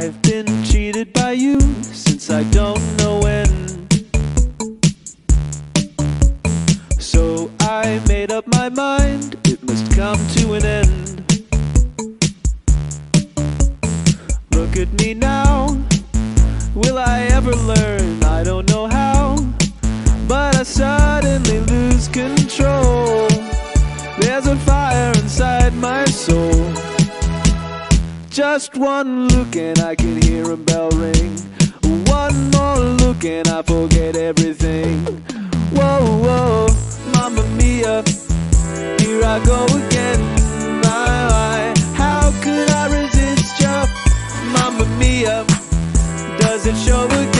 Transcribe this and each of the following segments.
I've been cheated by you since I don't know when. So I made up my mind, it must come to an end. Look at me now, will I ever learn? I don't know how, but I suddenly lose control. There's a fire inside my soul. Just one look and I can hear a bell ring. One more look and I forget everything. Whoa, whoa, mamma mia, here I go again. My, my, how could I resist you? Mamma mia, does it show again?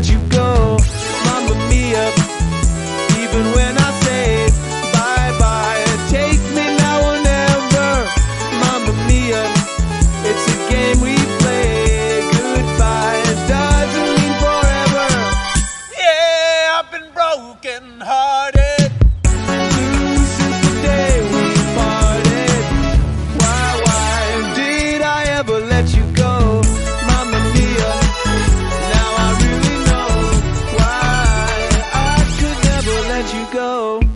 Let you go? Mamma mia, even when I say bye bye, take me now or never. Mamma mia, it's a game we play. Goodbye doesn't mean forever. Yeah, I've been broken hearted. go.